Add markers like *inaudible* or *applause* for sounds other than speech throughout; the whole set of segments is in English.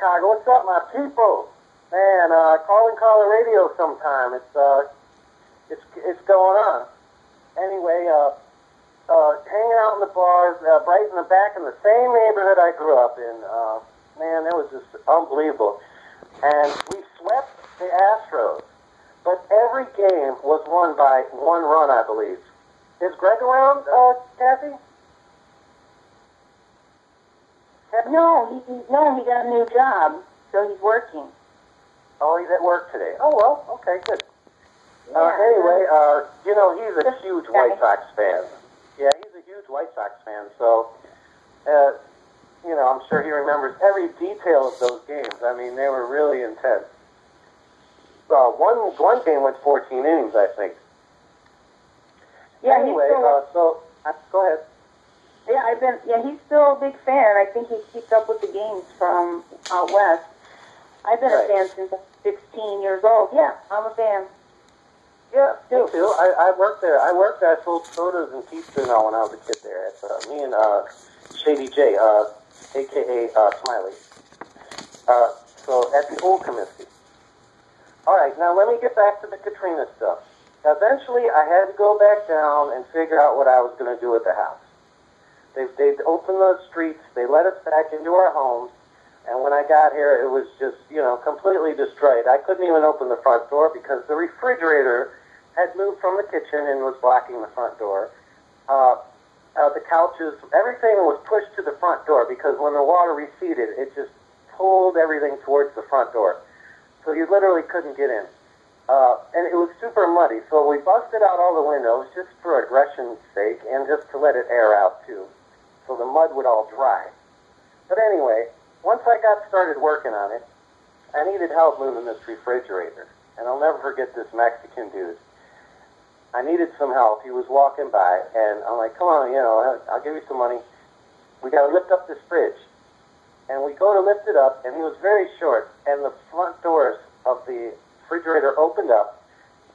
Chicago. What's up, my people? Man, uh, call and call the radio sometime. It's uh, it's it's going on. Anyway, uh, uh, hanging out in the bars, uh, right in the back in the same neighborhood I grew up in. Uh, man, it was just unbelievable. And we swept the Astros, but every game was won by one run, I believe. Is Greg around, uh, Kathy? No, he, he no, he got a new job, so he's working. Oh, he's at work today. Oh well, okay, good. Uh, Yeah. anyway, uh, you know he's a huge okay. White Sox fan. Yeah, he's a huge White Sox fan. So, uh, you know, I'm sure he remembers every detail of those games. I mean, they were really intense. Uh, one one game went 14 innings, I think. Yeah, anyway, uh, so uh, go ahead. Yeah, I've been yeah, he's still a big fan. I think he keeps up with the games from out west. I've been Right. a fan since I'm 16 years old. Yeah, I'm a fan. Yeah, me Too. I, I worked there. I worked there. I sold sodas and pizza all when I was a kid there. It's uh, me and uh, Shady J, uh, aka uh, Smiley. Uh, so at the old Comiskey. All right, now let me get back to the Katrina stuff. Eventually, I had to go back down and figure out what I was going to do with the house. They they opened the streets. They let us back into our homes. And when I got here, it was just, you know, completely destroyed. I couldn't even open the front door because the refrigerator had moved from the kitchen and was blocking the front door. Uh, uh, the couches, everything was pushed to the front door because when the water receded, it just pulled everything towards the front door. So you literally couldn't get in. Uh, and it was super muddy, so we busted out all the windows just for aggression's sake and just to let it air out too, so the mud would all dry. But anyway, once I got started working on it, I needed help moving this refrigerator. And I'll never forget this Mexican dude. I needed some help. He was walking by, and I'm like, come on, you know, I'll give you some money. We got to lift up this fridge. And we go to lift it up, and he was very short, and the front doors of the refrigerator opened up,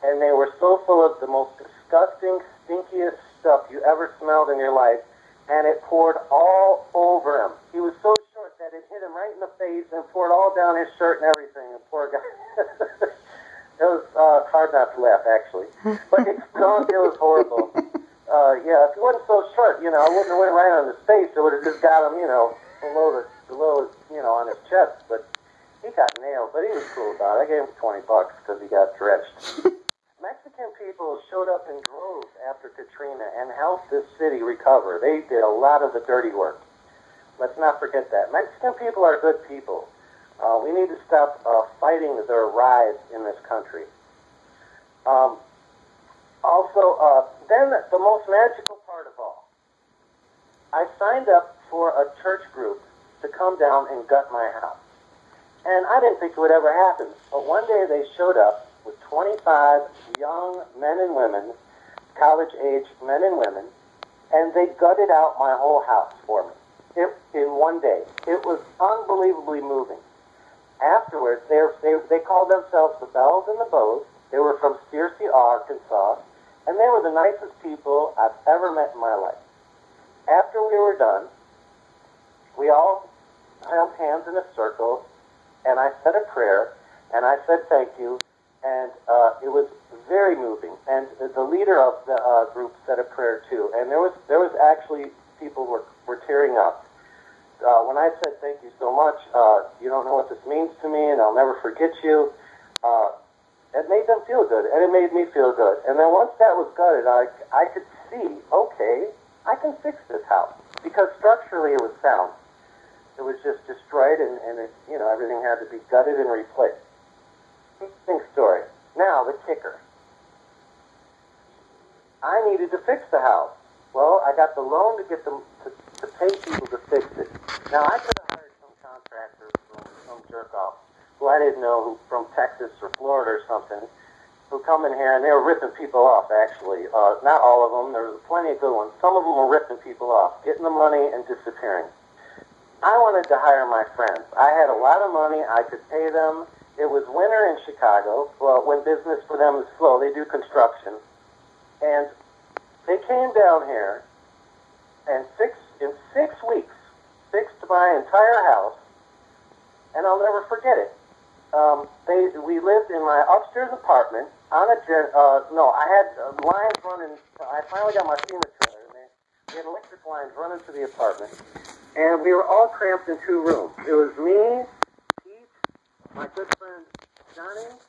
and they were so full of the most disgusting, stinkiest stuff you ever smelled in your life, and it poured all over him. He was so short that it hit him right in the face and poured all down his shirt and everything. The poor guy. *laughs* it was uh, hard not to laugh, actually, but it. *laughs* It was horrible. Uh, yeah, if he wasn't so short, you know, I wouldn't have went right on his face. It would have just got him, you know, below the below his, you know, on his chest. But he got nailed. But he was cool about it. I gave him twenty bucks because he got drenched. *laughs* Mexican people showed up in droves after Katrina and helped this city recover. They did a lot of the dirty work. Let's not forget that. Mexican people are good people. Uh, we need to stop uh, fighting their rise in this country. Um, also, uh, then the most magical part of all, I signed up for a church group to come down and gut my house. And I didn't think it would ever happen. But one day they showed up with 25 young men and women, college age men and women, and they gutted out my whole house for me it, in one day. It was unbelievably moving. Afterwards, they, they called themselves the Belles and the Beaux. They were from Searcy, Arkansas, and they were the nicest people I've ever met in my life. After we were done, we all held hands in a circle, and I said a prayer, and I said thank you, and uh, it was very moving. And the leader of the uh, group said a prayer too, and there was there was actually people were were tearing up. Uh, when I said thank you so much, uh, you don't know what this means to me, and I'll never forget you. Uh, it made them feel good, and it made me feel good. And then once that was gutted, I I could see, okay, I can fix this house because structurally it was sound. It was just destroyed, and, and it, you know everything had to be gutted and replaced. Interesting story. Now the kicker. I needed to fix the house. Well, I got the loan to get them to, to pay people to fix it. Now I could have hired some contractor from some jerk off who I didn't know who from Texas or Florida or something who come in here and they were ripping people off actually. Uh, not all of them. There was plenty of good ones. Some of them were ripping people off, getting the money and disappearing. I wanted to hire my friends. I had a lot of money. I could pay them. It was winter in Chicago. Well, when business for them is slow, they do construction. And they came down here, and six in six weeks, fixed my entire house, and I'll never forget it. Um, they we lived in my upstairs apartment on a gen, uh, no, I had uh, lines running. I finally got my FEMA trailer, we had electric lines running to the apartment, and we were all cramped in two rooms. It was me, Pete, my good friend Johnny,